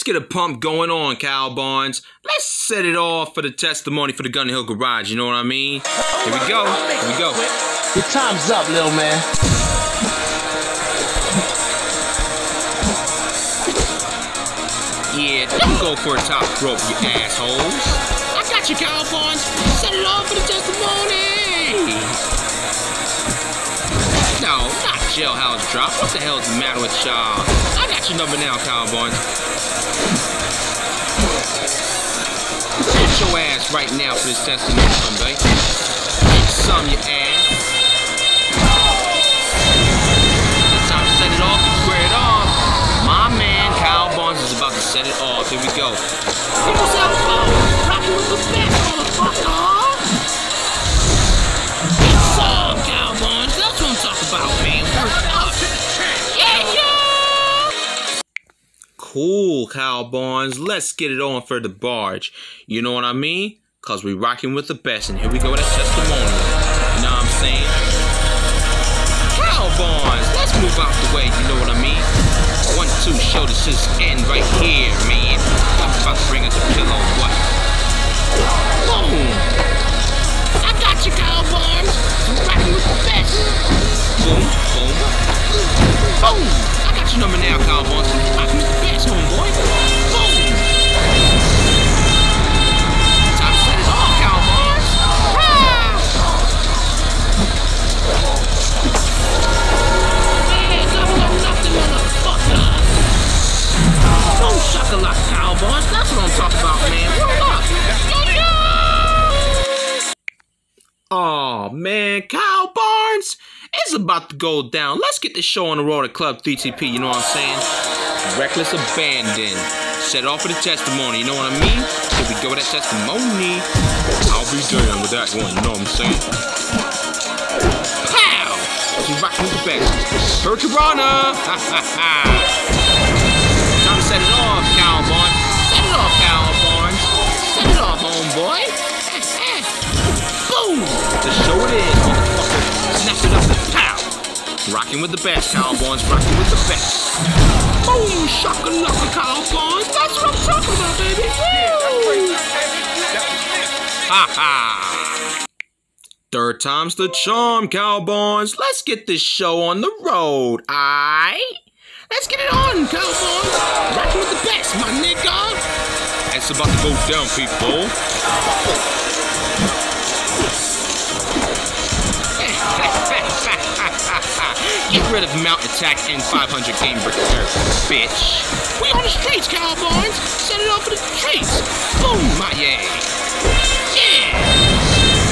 let's get a pump going on, Kyle Barnes. Let's set it off for the testimony for the Gun Hill Garage. You know what I mean? Here we go. Here we go. Your time's up, little man. Yeah, don't go for a top rope, you assholes. I got you, Kyle Barnes. Set it off for the testimony. Jailhouse drop. What the hell's the matter with y'all? I got your number now, Barnes. Get your ass right now for this testimony, someday. Get some, you ass. It's time to set it off and square it off. My man, Kyle Barnes, is about to set it off. Here we go. Cool, Kyle Barnes. Let's get it on for the barge. You know what I mean? Cause we rocking with the best, and here we go with that testimonial. You know what I'm saying? Kyle Barnes, let's move out the way. You know what I mean? One, two, show this is end right here, man. I'm about to bring us a pillow. What? Boom. I got you, Kyle Barnes. I'm rocking with the best. Boom! Man, Kyle Barnes, it's about to go down. Let's get this show on the road at Club 3TP, you know what I'm saying? Reckless abandon. Set off for the testimony, you know what I mean? Here we go with that testimony. I'll be damned with that one, you know what I'm saying? Pow! She's rocking with the best. Ha ha! Time to set it off, Kyle Barnes. Set it off, Kyle Barnes. Set it off, homeboy. Rocking with the best, cowboys. Rocking with the best. Boom! Shakalaka, Kyle Barnes. That's what I'm talking about, baby. Woo! Ha ha! Third time's the charm, cowboys. Let's get this show on the road, aight? Let's get it on, cowboys. Rocking with the best, my nigga. It's about to go down, people. Get rid of Mount Attack and 500 Game Breaker, bitch. We on the streets, cowboys. Set it off for the streets. Boom, my yay. Yeah.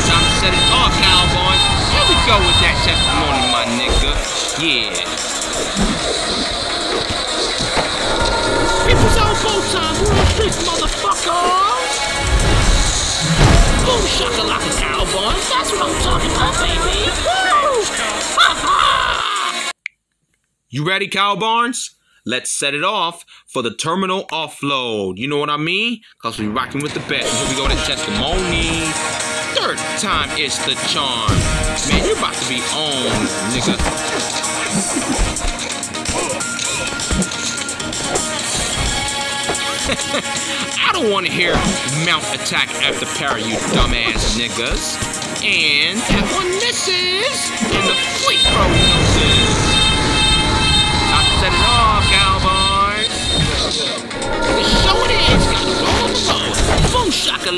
Time to set it off, Barnes. Here we go with that testimony, my nigga. Yeah. People say I'm both. We're on the streets, motherfucker. Boom, shakalaka, Barnes. That's what I'm talking about, baby. Woo! Ha ha! You ready, Kyle Barnes? Let's set it off for the terminal offload. You know what I mean? Cause we rocking with the best. Here we go to testimony. Third time is the charm. Man, you're about to be on, nigga. I don't want to hear mount attack after parry, you dumbass niggas. And that one misses. And the fleet prognosis.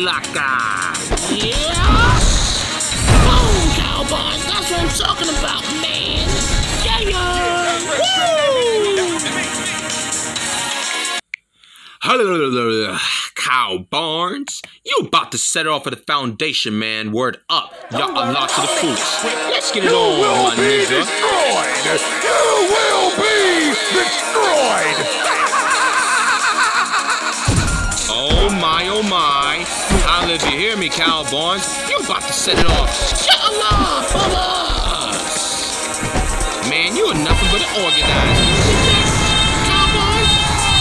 Boom shakalaka. Yeah. Boom, cowboy. That's what I'm talking about, man. Yeah, yeah. Woo! Hello, Kyle Barnes. You about to set it off at the foundation, man. Word up. Y'all are locked to the fools. Let's get it on, my nigga. destroyed! You will be destroyed! Me, Kyle Barnes. You about to set it off. Up, fellas. Man, you are nothing but an organizer. Kyle Barnes,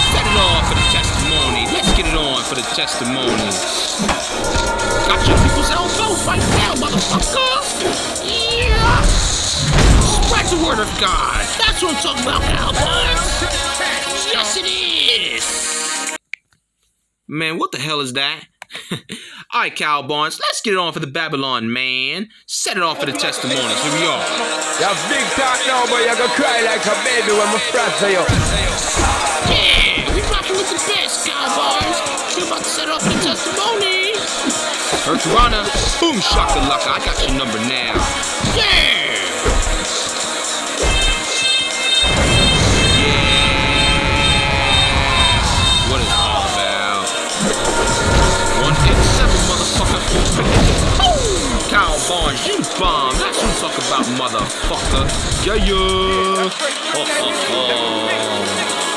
set it off for the testimony. Let's get it on for the testimony. Got your people's elbows right now, motherfucker. Yeah. Spread the word of God. That's what I'm talking about, Kyle Barnes. Yes, it is. Man, what the hell is that? All right, Kyle Barnes, let's get it on for the Babylon, man. Set it off for the testimonies. Here we are. Y'all big talk now, but y'all gonna cry like a baby when my friends say you. Yeah, we rocking with the best, Cowboys. We're about to set off the testimony. Urtarana, boom shakalaka. I got your number now. Kyle you bomb. That's what I'm talking about, motherfucker. Yeah, yeah. Ho, ho, ho.